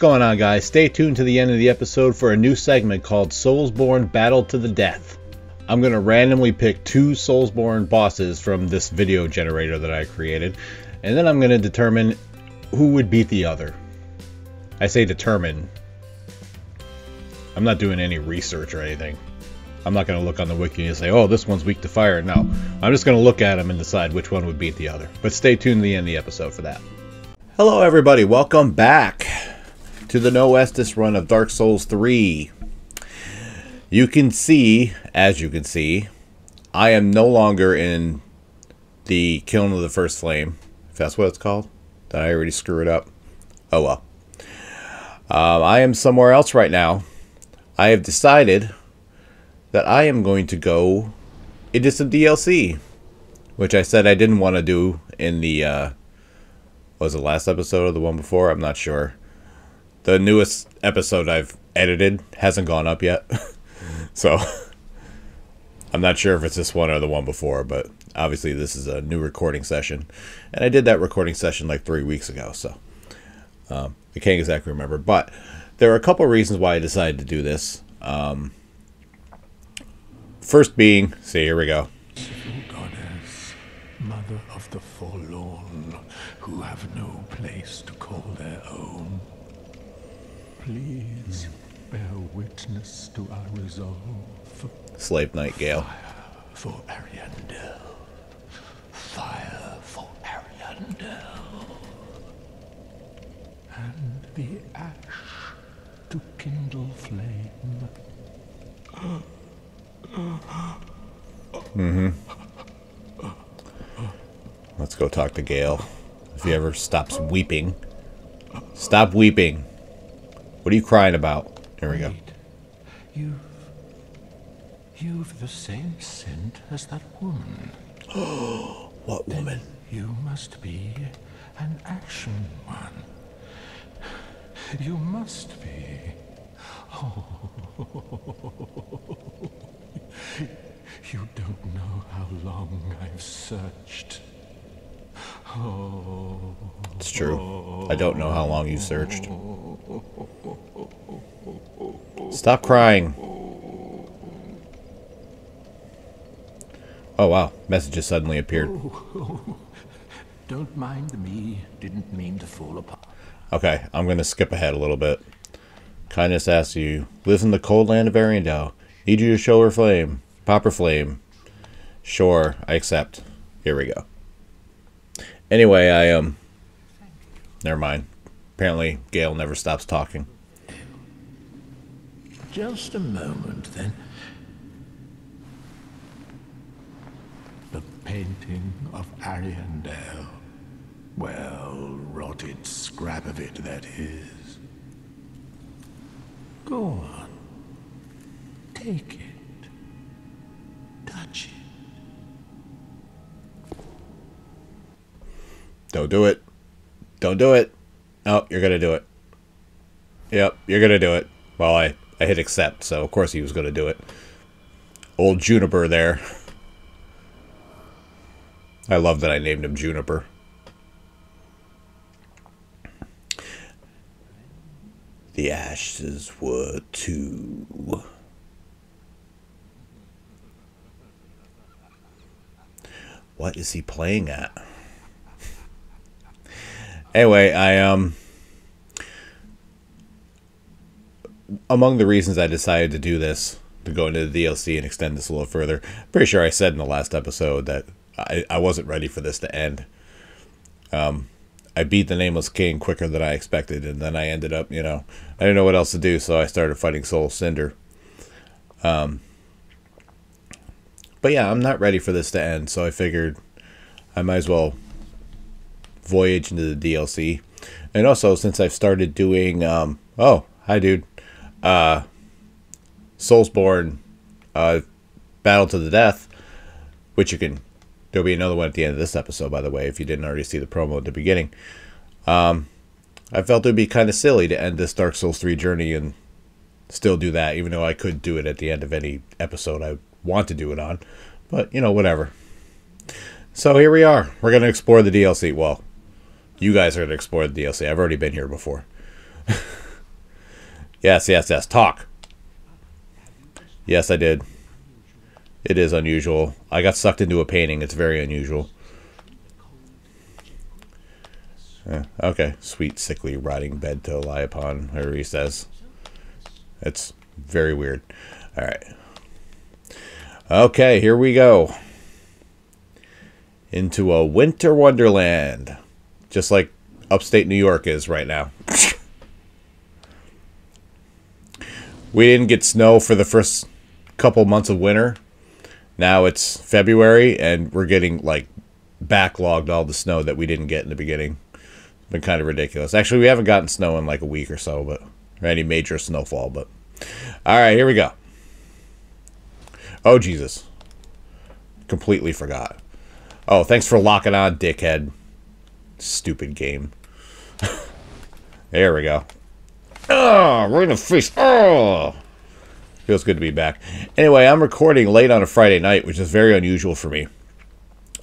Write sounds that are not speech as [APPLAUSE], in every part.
going on, guys? Stay tuned to the end of the episode for a new segment called Soulsborne Battle to the Death. I'm going to randomly pick two Soulsborne bosses from this video generator that I created, and then I'm going to determine who would beat the other. I say determine. I'm not doing any research or anything. I'm not going to look on the wiki and say, oh, this one's weak to fire. No, I'm just going to look at them and decide which one would beat the other. But stay tuned to the end of the episode for that. Hello, everybody. Welcome back to the No Estus run of Dark Souls 3. You can see, as you can see, I am no longer in the Kiln of the First Flame, if that's what it's called. Did I already screw it up? Oh well. Um, I am somewhere else right now. I have decided that I am going to go into some DLC, which I said I didn't want to do in the uh, was the last episode or the one before? I'm not sure. The newest episode I've edited hasn't gone up yet. [LAUGHS] so I'm not sure if it's this one or the one before, but obviously this is a new recording session. And I did that recording session like three weeks ago, so um, I can't exactly remember. But there are a couple reasons why I decided to do this. Um, first being, see, here we go. Goddess, mother of the forlorn, who have no place to call their own. Please bear witness to our resolve Slave Knight Gael. for Ariandel. Fire for Ariandel. And the ash to kindle flame. Mm-hmm. Let's go talk to Gael. If he ever stops weeping. Stop weeping. What are you crying about? Here we go. You've. You've the same scent as that woman. [GASPS] What woman? You must be an Ashen one. You must be. Oh. [LAUGHS] You don't know how long I've searched. It's true. I don't know how long you searched. Stop crying. Oh wow, messages suddenly appeared. [LAUGHS] Don't mind me. Didn't mean to fall apart. Okay, I'm gonna skip ahead a little bit. Kindness asks you, lives in the cold land of Ariandel. Need you to show her flame. Pop her flame. Sure, I accept. Here we go. Anyway, I um never mind. Apparently Gael never stops talking. Just a moment, then. The painting of Ariandel. Well, rotted scrap of it, that is. Go on. Take it. Touch it. Don't do it. Don't do it. Oh, you're gonna do it. Yep, you're gonna do it. Well, I, I hit accept, so of course he was gonna do it. Old Juniper there. I love that I named him Juniper. The ashes were too. What is he playing at? Anyway, I um among the reasons I decided to do this to go into the DLC and extend this a little further. Pretty sure I said in the last episode that I, I wasn't ready for this to end. Um, I beat the Nameless King quicker than I expected, and then I ended up, you know, I didn't know what else to do, so I started fighting Soul Cinder. Um, but yeah, I'm not ready for this to end, so I figured I might as well voyage into the DLC. And also, since I've started doing, um, oh, hi, dude, uh, Soulsborne, uh, Battle to the Death, which you can, there'll be another one at the end of this episode, by the way, if you didn't already see the promo at the beginning. Um, I felt it would be kind of silly to end this Dark Souls 3 journey and still do that, even though I could do it at the end of any episode I want to do it on. But, you know, whatever. So here we are. We're going to explore the DLC. Well, you guys are going to explore the DLC. I've already been here before. [LAUGHS] Yes, yes, yes. Talk. Yes, I did. It is unusual. I got sucked into a painting. It's very unusual. Yeah, okay. Sweet, sickly, rotting bed to lie upon, he says. It's very weird. All right. Okay, here we go. Into a winter wonderland. Just like upstate New York is right now. we didn't get snow for the first couple months of winter. Now it's February and we're getting like backlogged all the snow that we didn't get in the beginning. It's been kind of ridiculous. Actually, we haven't gotten snow in like a week or so, but or any major snowfall, but all right, here we go. Oh Jesus. Completely forgot. Oh, thanks for locking on, dickhead. Stupid game. [LAUGHS] there we go. Oh, right in the face. Oh. Feels good to be back. Anyway, I'm recording late on a Friday night, which is very unusual for me.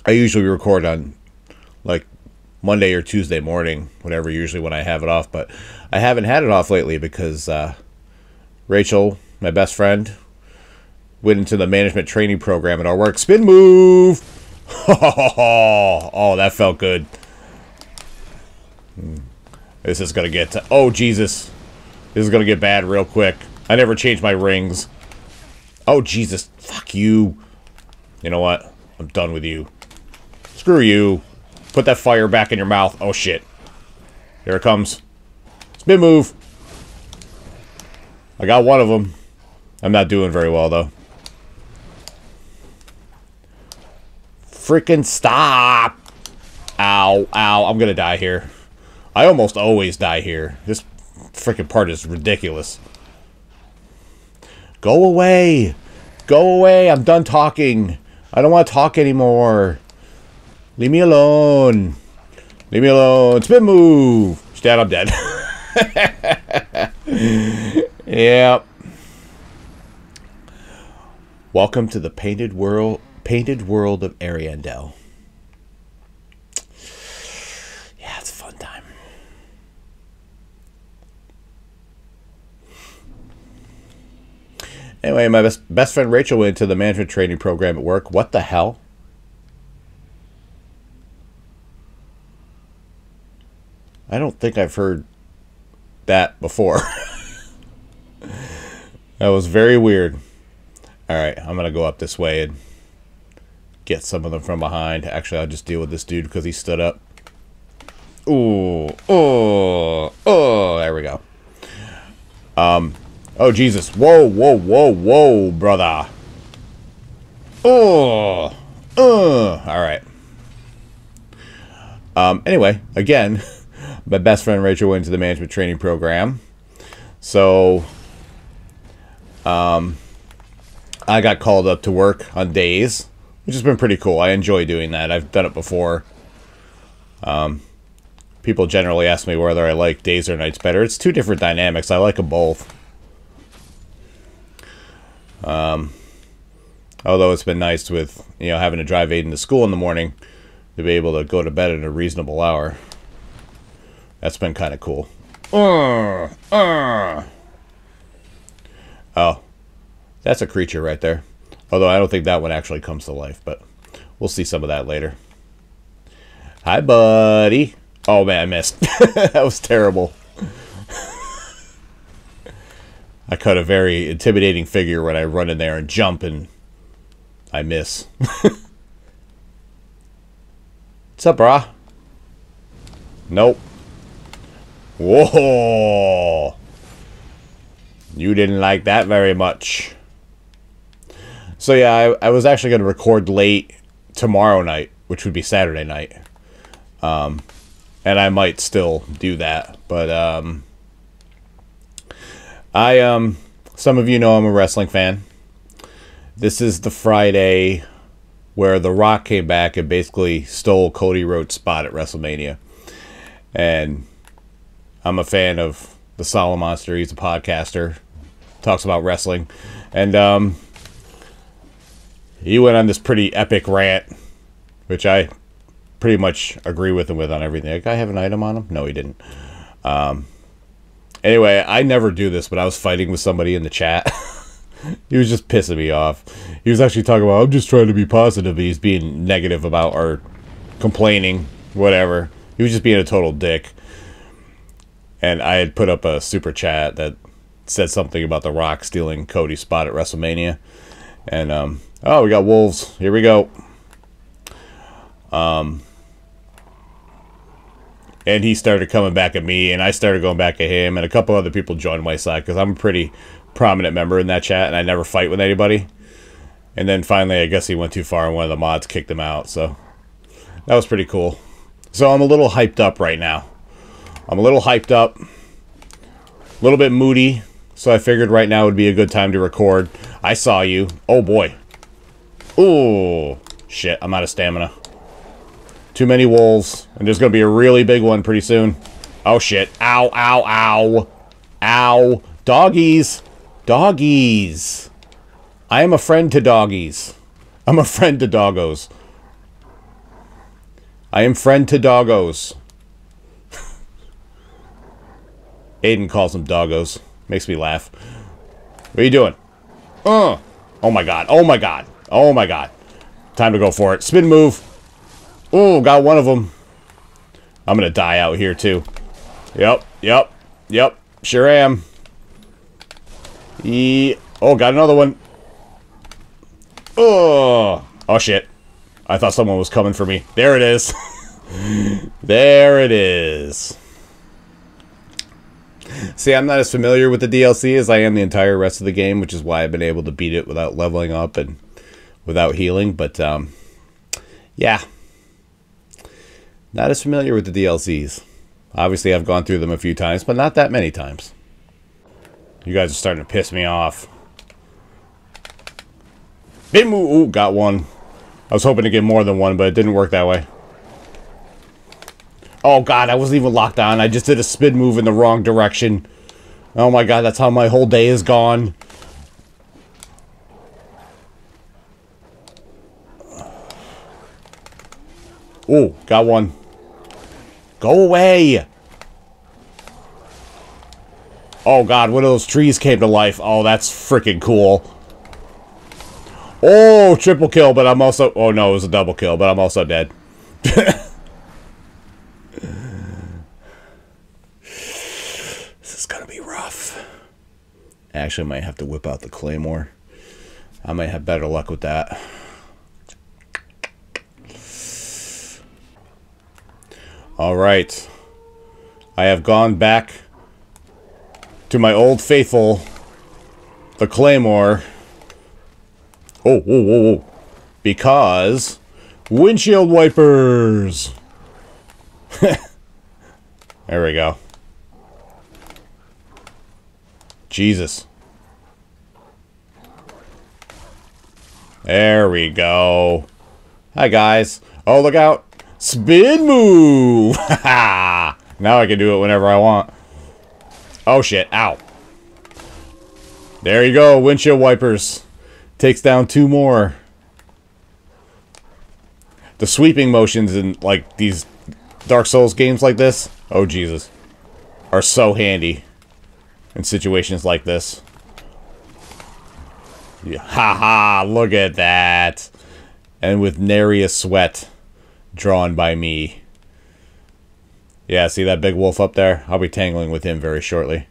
I usually record on like Monday or Tuesday morning, whatever, usually when I have it off, but I haven't had it off lately because uh, Rachel, my best friend, went into the management training program at our work. Spin move! [LAUGHS] oh, that felt good. This is to get to... Oh, Jesus. This is to get bad real quick. I never changed my rings. Oh, Jesus. Fuck you. You know what? I'm done with you. Screw you. Put that fire back in your mouth. Oh, shit. Here it comes. Spin move. I got one of them. I'm not doing very well, though. Freaking stop! Ow, ow, I'm gonna die here. I almost always die here. This freaking part is ridiculous. Go away! Go away! I'm done talking. I don't want to talk anymore. Leave me alone. Leave me alone. Spin move! Stat, I'm dead. [LAUGHS] yep. Welcome to the painted world painted world of Ariandel. Yeah, it's a fun time. Anyway, my best, best friend Rachel went to the management training program at work. What the hell? I don't think I've heard that before. [LAUGHS] that was very weird. All right, I'm going to go up this way and get some of them from behind. Actually, I'll just deal with this dude because he stood up. Ooh, oh, oh, there we go. Um, oh, Jesus. Whoa, whoa, whoa, whoa, brother. Oh, uh, all right. Um, anyway, again, [LAUGHS] my best friend Rachel went to the management training program. So, um, I got called up to work on days, which has been pretty cool. I enjoy doing that. I've done it before. Um, people generally ask me whether I like days or nights better. It's two different dynamics. I like them both. Um, although it's been nice with you know having to drive Aiden to school in the morning to be able to go to bed at a reasonable hour. That's been kind of cool. Uh, uh. Oh, that's a creature right there. Although I don't think that one actually comes to life, but we'll see some of that later. Hi, buddy. Oh, man, I missed. [LAUGHS] that was terrible. I cut a very intimidating figure when I run in there and jump, and I miss. [LAUGHS] What's up, brah? Nope. Whoa! You didn't like that very much. So yeah, I, I was actually going to record late tomorrow night, which would be Saturday night. Um, and I might still do that, but um, I um, some of you know I'm a wrestling fan. This is the Friday where The Rock came back and basically stole Cody Rhodes' spot at WrestleMania, and I'm a fan of the Solid Monster. He's a podcaster, talks about wrestling, and um, he went on this pretty epic rant, which I pretty much agree with him with on everything. That guy have an item on him? No, he didn't. Um, Anyway, I never do this, but I was fighting with somebody in the chat. [LAUGHS] he was just pissing me off. He was actually talking about, I'm just trying to be positive. He's being negative about or complaining, whatever. He was just being a total dick. And I had put up a super chat that said something about The Rock stealing Cody's spot at WrestleMania. And, um, oh, we got Wolves. Here we go. Um, and he started coming back at me, and I started going back at him, and a couple other people joined my side because I'm a pretty prominent member in that chat, and I never fight with anybody. And then finally, I guess he went too far, and one of the mods kicked him out. So that was pretty cool. So I'm a little hyped up right now. I'm a little hyped up, a little bit moody. So I figured right now would be a good time to record. I saw you. Oh boy. Oh shit! I'm out of stamina. Too many wolves, and there's gonna be a really big one pretty soon. Oh shit! Ow! Ow! Ow! Ow! Doggies! Doggies! I am a friend to doggies. I'm a friend to doggos. I am friend to doggos. [LAUGHS] Aiden calls them doggos. Makes me laugh. What are you doing? Uh. Oh my god. Oh my god. Oh my god. Time to go for it. Spin move. Oh, got one of them. I'm going to die out here too. Yep. Yep. Yep. Sure am. E oh, got another one. Oh. Oh shit. I thought someone was coming for me. There it is. [LAUGHS] there it is. See, I'm not as familiar with the DLC as I am the entire rest of the game, which is why I've been able to beat it without leveling up and without healing. But, um, yeah. Not as familiar with the DLCs. Obviously, I've gone through them a few times, but not that many times. You guys are starting to piss me off. Bimu! Ooh, got one. I was hoping to get more than one, but it didn't work that way. Oh god, I wasn't even locked on. I just did a spin move in the wrong direction. Oh my god, that's how my whole day is gone. Oh, got one. Go away! Oh god, one of those trees came to life. Oh, that's freaking cool. Oh, triple kill, but I'm also... Oh no, it was a double kill, but I'm also dead. [LAUGHS] This is gonna be rough. Actually, I might have to whip out the Claymore. I might have better luck with that. Alright. I have gone back to my old faithful, the Claymore. Oh, whoa, whoa, whoa. Because windshield wipers. [LAUGHS] there we go. Jesus. There we go. Hi, guys. Oh, look out. Spin move! [LAUGHS] now I can do it whenever I want. Oh, shit. Ow. There you go. Windshield wipers. Takes down two more. The sweeping motions in, like, these Dark Souls games like this, oh, Jesus, are so handy in situations like this. Yeah, ha ha, look at that. And with nary a sweat drawn by me. Yeah, see that big wolf up there? I'll be tangling with him very shortly.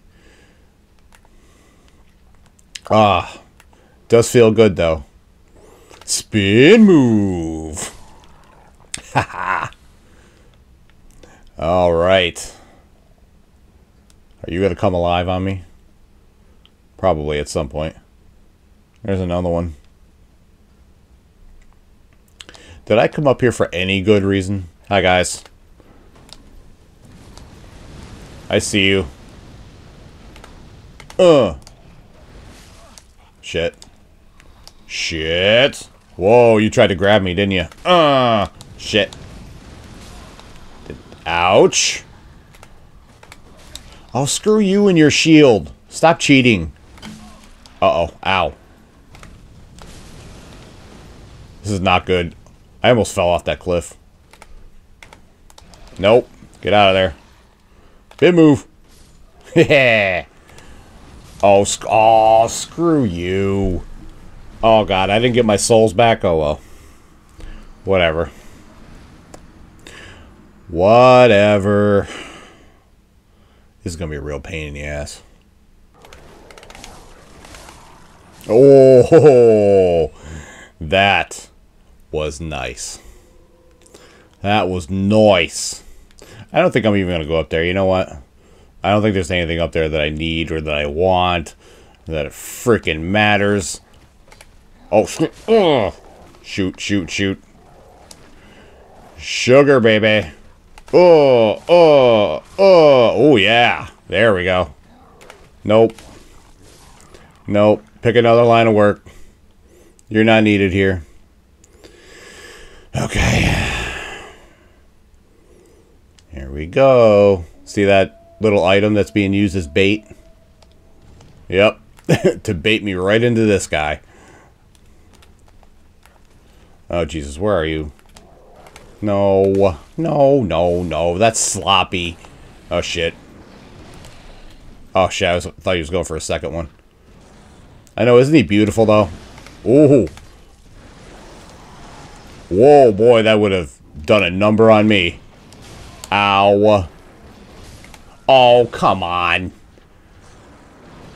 Ah, does feel good though. Spin move. Ha [LAUGHS] ha. All right. Are you going to come alive on me? Probably at some point. There's another one. Did I come up here for any good reason? Hi, guys. I see you. Uh. Shit. Shit. Whoa, you tried to grab me, didn't you? Uh. Shit. Ouch. Oh, screw you and your shield. Stop cheating. Uh-oh. Ow. This is not good. I almost fell off that cliff. Nope. Get out of there. Bit move. [LAUGHS] Yeah. oh, sc oh, screw you. Oh, God, I didn't get my souls back? Oh, well. Whatever. Whatever. This is going to be a real pain in the ass. Oh, [LAUGHS] that was nice. That was nice. I don't think I'm even going to go up there. You know what? I don't think there's anything up there that I need or that I want. That freaking matters. Oh, [SNIFFS] ugh. shoot, shoot, shoot. Sugar, baby. Oh, oh, oh, oh, yeah. There we go. Nope. Nope. Pick another line of work. You're not needed here. Okay. Here we go. See that little item that's being used as bait? Yep. [LAUGHS] to bait me right into this guy. Oh, Jesus. Where are you? No. No, no, no. That's sloppy. Oh, shit. Oh, shit. I was, thought he was going for a second one. I know. Isn't he beautiful, though? Ooh. Whoa, boy. That would have done a number on me. Ow. Oh, come on.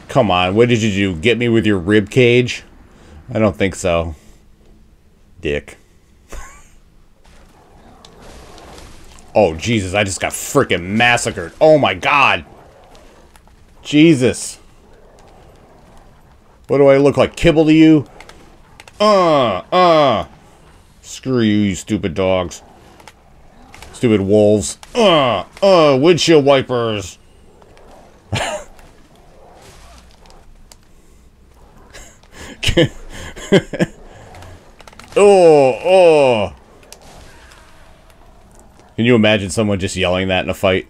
Come on. What did you do? Get me with your rib cage? I don't think so. Dick. [LAUGHS] oh, Jesus. I just got freaking massacred. Oh, my God. Jesus. What do I look like? Kibble to you? Uh, uh. Screw you, you stupid dogs. Stupid wolves. Uh, uh, windshield wipers. [LAUGHS] oh, oh. Can you imagine someone just yelling that in a fight?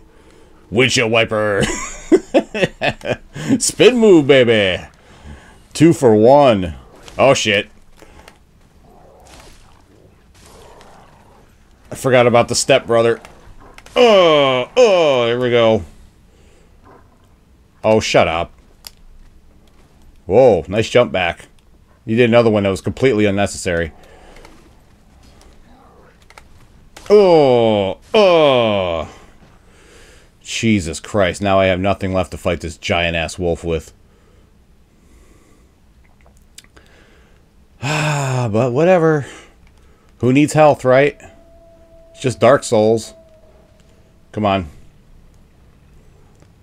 Windshield wiper. [LAUGHS] Spin move, baby. Two for one. Oh, shit. I forgot about the step brother. Oh, uh, oh, uh, here we go. Oh, shut up. Whoa, nice jump back. You did another one that was completely unnecessary. Oh, oh. Jesus Christ, now I have nothing left to fight this giant-ass wolf with. [SIGHS] Ah, but whatever. Who needs health, right? It's just Dark Souls. Come on.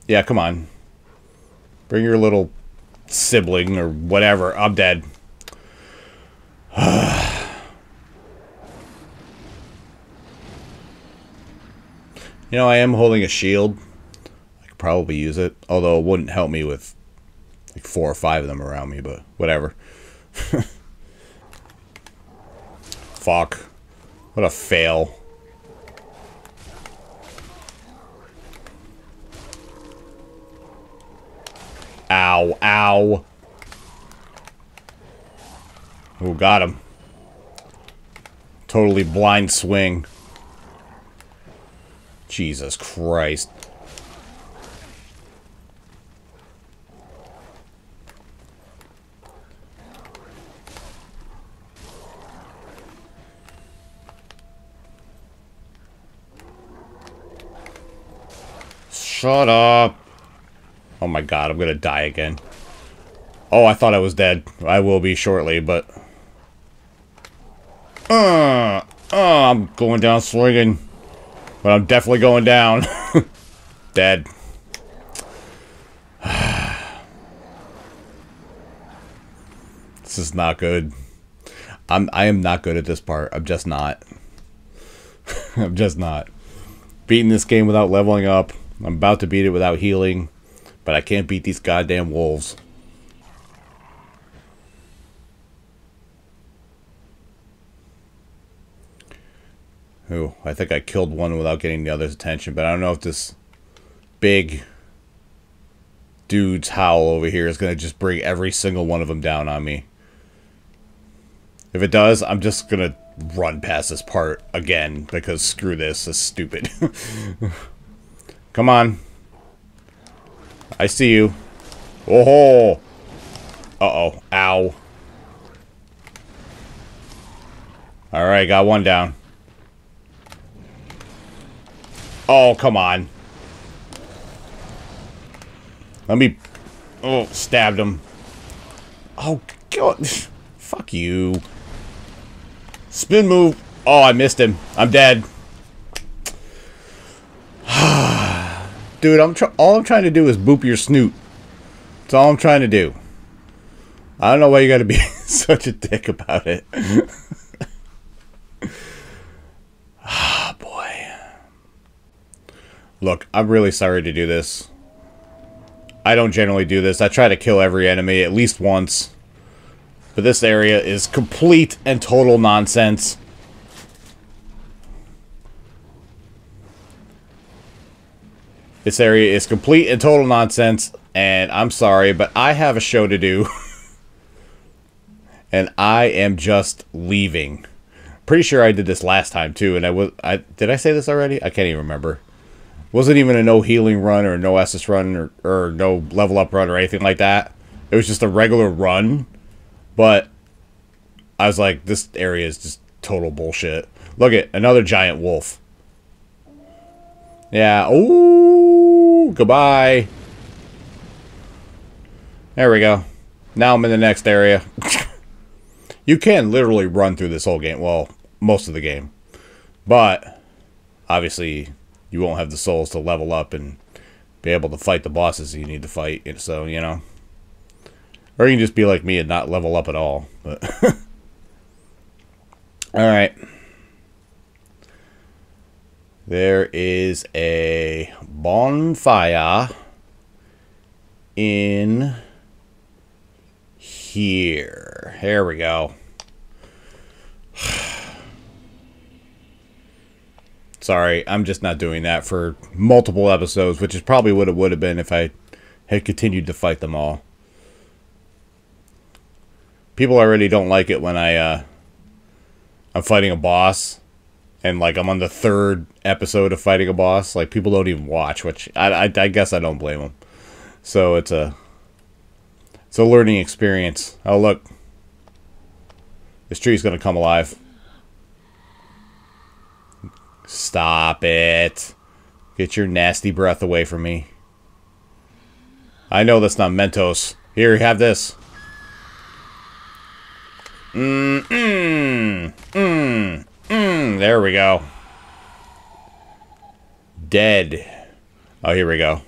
Yeah, come on. Bring your little sibling or whatever. I'm dead. [SIGHS] you know, I am holding a shield. I could probably use it. Although it wouldn't help me with like four or five of them around me, but whatever. [LAUGHS] Fuck. What a fail. Ow, ow. Oh, got him. Totally blind swing. Jesus Christ. Shut up. Oh my god, I'm gonna die again. Oh, I thought I was dead. I will be shortly, but... Uh, oh, I'm going down swinging. But I'm definitely going down. [LAUGHS] dead. [SIGHS] this is not good. I'm I am not good at this part. I'm just not. [LAUGHS] I'm just not. Beating this game without leveling up. I'm about to beat it without healing. But I can't beat these goddamn wolves. Ooh, I think I killed one without getting the other's attention, but I don't know if this big dude's howl over here is going to just bring every single one of them down on me. If it does, I'm just going to run past this part again, because screw this, it's stupid. [LAUGHS] Come on. I see you. Oh. Uh-oh. Ow. Alright, got one down. Oh, come on. Let me... Oh, stabbed him. Oh, God. Fuck you. Spin move. Oh, I missed him. I'm dead. [SIGHS] Dude, I'm all I'm trying to do is boop your snoot. That's all I'm trying to do. I don't know why you got to be [LAUGHS] such a dick about it. [LAUGHS] Ah, oh, boy. Look, I'm really sorry to do this. I don't generally do this. I try to kill every enemy at least once. But this area is complete and total nonsense. This area is complete and total nonsense, and I'm sorry, but I have a show to do. [LAUGHS] and I am just leaving. Pretty sure I did this last time too, and I was I did I say this already? I can't even remember. Wasn't even a no healing run or no Estus run or, or no level up run or anything like that. It was just a regular run. But I was like, this area is just total bullshit. Look at another giant wolf. Yeah. Ooh, goodbye. There we go. Now I'm in the next area. [LAUGHS] you can literally run through this whole game. Well, most of the game. But, obviously, you won't have the souls to level up and be able to fight the bosses you need to fight. So, you know. Or you can just be like me and not level up at all. But [LAUGHS] Alright. There is a bonfire in here. Here we go. [SIGHS] Sorry, I'm just not doing that for multiple episodes, which is probably what it would have been if I had continued to fight them all. People already don't like it when I, uh, I'm fighting a boss and like I'm on the third episode of fighting a boss, like people don't even watch, which I, I, I guess I don't blame them. So it's a it's a learning experience. Oh look, this tree's gonna come alive. Stop it! Get your nasty breath away from me. I know that's not Mentos. Here, you have this. Mmm, mmm, mmm. Mm, there we go. Dead. Oh, here we go.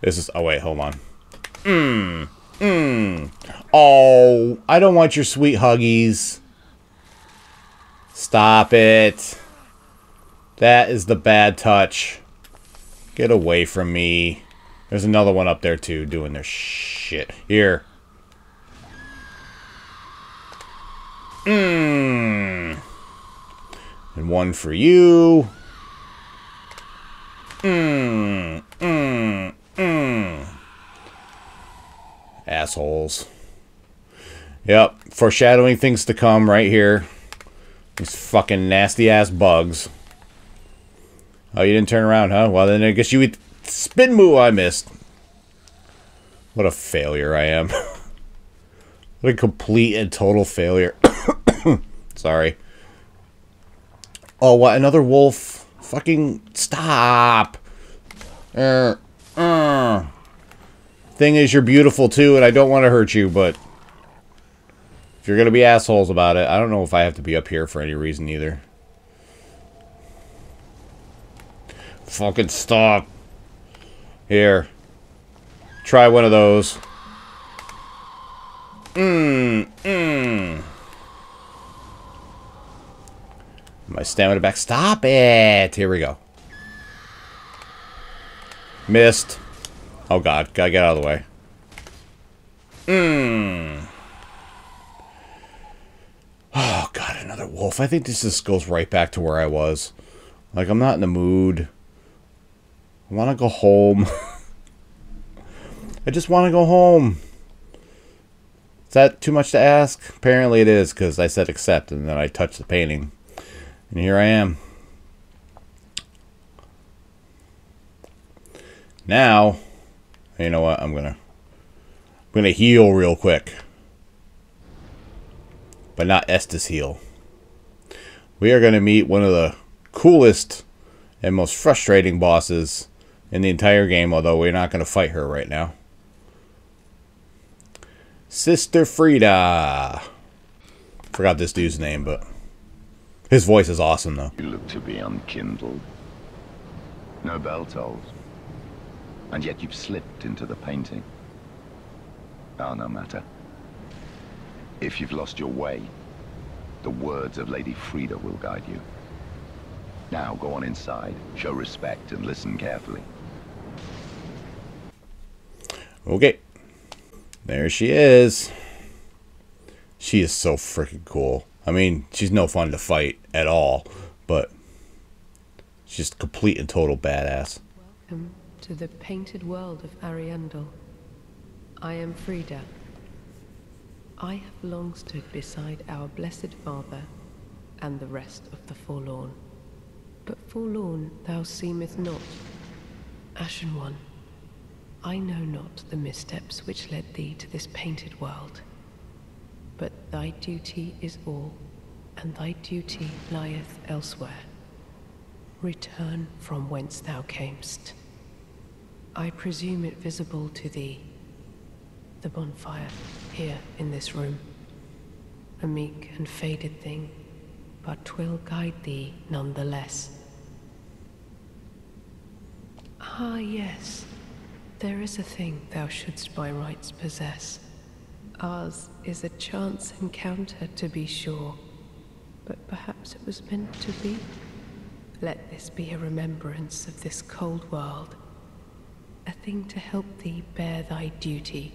This is... Oh, wait, hold on. Mmm. Mmm. Oh, I don't want your sweet huggies. Stop it. That is the bad touch. Get away from me. There's another one up there, too, doing their shit. Here. Mmm. And one for you. Mmm, mmm, mmm. Assholes. Yep, foreshadowing things to come right here. These fucking nasty ass bugs. Oh, you didn't turn around, huh? Well, then I guess you eat spin move I missed. What a failure I am. [LAUGHS] what a complete and total failure. [COUGHS] Sorry. Oh, what? Another wolf? Fucking stop. Uh, uh. Thing is, you're beautiful too, and I don't want to hurt you, but if you're going to be assholes about it, I don't know if I have to be up here for any reason either. Fucking stop. Here. Try one of those. Mmm, mmm. My stamina back. Stop it! Here we go. Missed. Oh god, gotta get out of the way. Mmm. Oh god, another wolf. I think this just goes right back to where I was. Like, I'm not in the mood. I want to go home. [LAUGHS] I just want to go home. Is that too much to ask? Apparently it is, because I said accept, and then I touched the painting. And here I am. Now, You know what? I'm gonna I'm gonna heal real quick. But not Estus heal. We are gonna meet one of the coolest and most frustrating bosses in the entire game, although we're not gonna fight her right now. Sister Friede. Forgot this dude's name, but his voice is awesome though. You look to be unkindled. No bell tolls. And yet you've slipped into the painting. Ah, oh, no matter. If you've lost your way, the words of Lady Friede will guide you. Now go on inside, show respect, and listen carefully. Okay. There she is. She is so freaking cool. I mean, she's no fun to fight at all, but she's just complete and total badass. Welcome to the painted world of Ariandel. I am Friede. I have long stood beside our blessed father and the rest of the forlorn. But forlorn thou seemeth not. Ashen one, I know not the missteps which led thee to this painted world. Thy duty is all, and thy duty lieth elsewhere. Return from whence thou camest. I presume it visible to thee. The bonfire, here in this room. A meek and faded thing, but twill guide thee none the less. Ah, yes. There is a thing thou shouldst by rights possess. Ours is a chance encounter, to be sure, but perhaps it was meant to be. Let this be a remembrance of this cold world, a thing to help thee bear thy duty.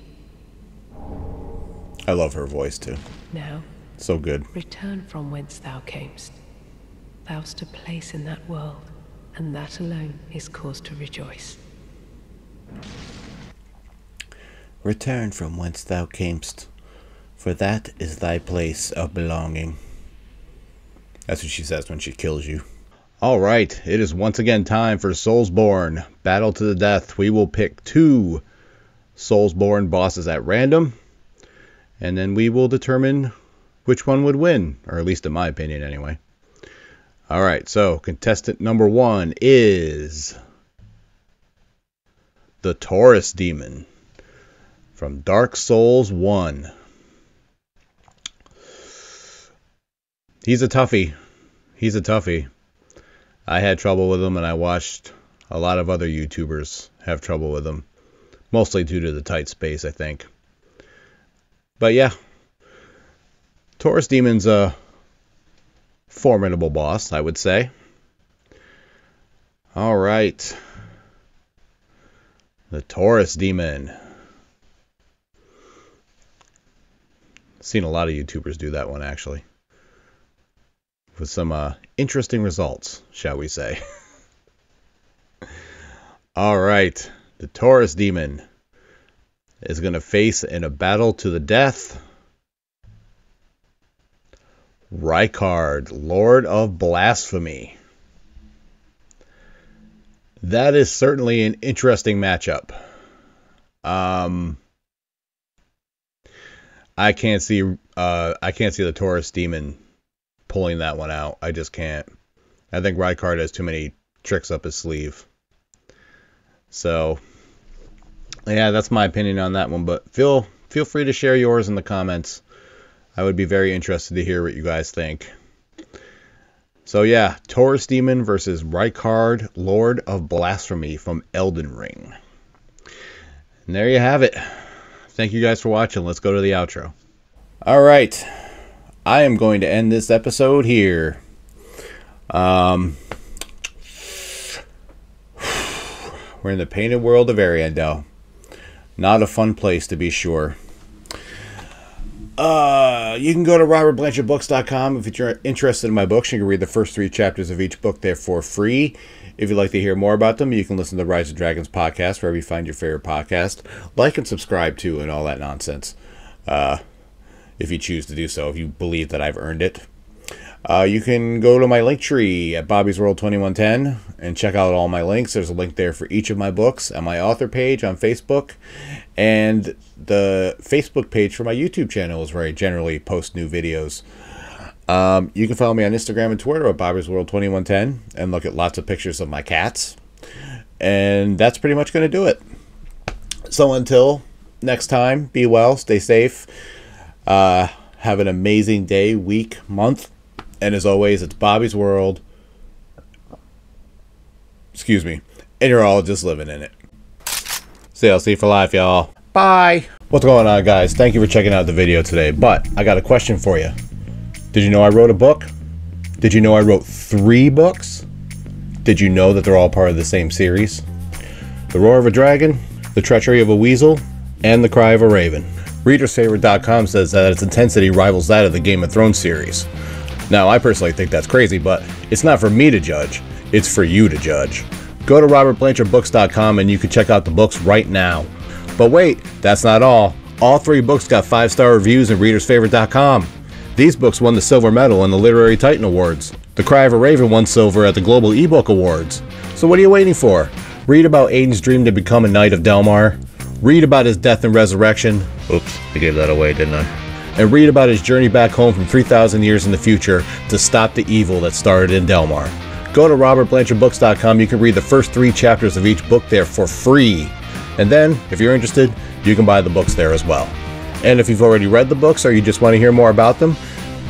I love her voice too. Now, so good. Return from whence thou camest. Thou'st a place in that world, and that alone is cause to rejoice. Return from whence thou camest, for that is thy place of belonging. That's what she says when she kills you. All right, it is once again time for Soulsborne Battle to the Death. We will pick two Soulsborne bosses at random, and then we will determine which one would win, or at least in my opinion, anyway. All right, so contestant number one is the Taurus Demon from Dark Souls 1. He's a toughie. He's a toughie. I had trouble with him, and I watched a lot of other YouTubers have trouble with him. Mostly due to the tight space, I think. But yeah, Taurus Demon's a formidable boss, I would say. All right. The Taurus Demon. Seen a lot of YouTubers do that one actually. With some uh, interesting results, shall we say. [LAUGHS] All right. The Taurus Demon is going to face in a battle to the death Rykard, Lord of Blasphemy. That is certainly an interesting matchup. Um, I can't see uh, I can't see the Taurus Demon pulling that one out. I just can't. I think Rykard has too many tricks up his sleeve. So yeah, that's my opinion on that one. But feel feel free to share yours in the comments. I would be very interested to hear what you guys think. So yeah, Taurus Demon versus Rykard, Lord of Blasphemy from Elden Ring. And there you have it. Thank you guys for watching. Let's go to the outro. All right. I am going to end this episode here. Um, we're in the painted world of Ariandel. Not a fun place to be sure. Uh, you can go to robertblanchardbooks.com if you're interested in my books. You can read the first three chapters of each book there for free. If you'd like to hear more about them, you can listen to the Rise of Dragons podcast wherever you find your favorite podcast. Like and subscribe to, and all that nonsense. Uh, if you choose to do so, if you believe that I've earned it. Uh, you can go to my link tree at Bobby's World 2110 and check out all my links. There's a link there for each of my books and my author page on Facebook. And the Facebook page for my YouTube channel is where I generally post new videos. Um, you can follow me on Instagram and Twitter at Bobby's World 2110 and look at lots of pictures of my cats. And that's pretty much going to do it. So until next time, be well, stay safe, uh, have an amazing day, week, month. And as always, it's Bobby's World. Excuse me. And you're all just living in it. CLC for life, y'all. Bye. What's going on, guys? Thank you for checking out the video today. But I got a question for you. Did you know I wrote a book? Did you know I wrote three books? Did you know that they're all part of the same series? The Roar of a Dragon, The Treachery of a Weasel, and The Cry of a Raven. ReadersFavorite.com says that its intensity rivals that of the Game of Thrones series. Now, I personally think that's crazy, but it's not for me to judge, it's for you to judge. Go to robertblanchardbooks.com and you can check out the books right now. But wait, that's not all. All three books got five star reviews in readersfavorite.com. These books won the silver medal in the Literary Titan Awards. The Cry of a Raven won silver at the Global eBook Awards. So what are you waiting for? Read about Aiden's dream to become a Knight of Delmar. Read about his death and resurrection. Oops, I gave that away, didn't I? And read about his journey back home from 3,000 years in the future to stop the evil that started in Delmar. Go to robertblanchardbooks.com. You can read the first three chapters of each book there for free. And then, if you're interested, you can buy the books there as well. And if you've already read the books or you just want to hear more about them,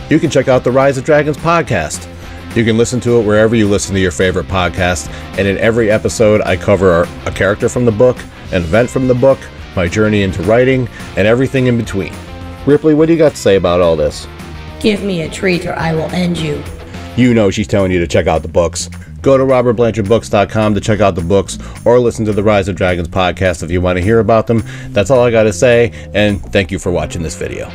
you can check out the Rise of Dragons podcast. You can listen to it wherever you listen to your favorite podcast. And in every episode, I cover a character from the book, an event from the book, my journey into writing, and everything in between. Ripley, what do you got to say about all this? Give me a treat or I will end you. You know she's telling you to check out the books. Go to robertblanchardbooks.com to check out the books or listen to the Rise of Dragons podcast if you want to hear about them. That's all I got to say, and thank you for watching this video.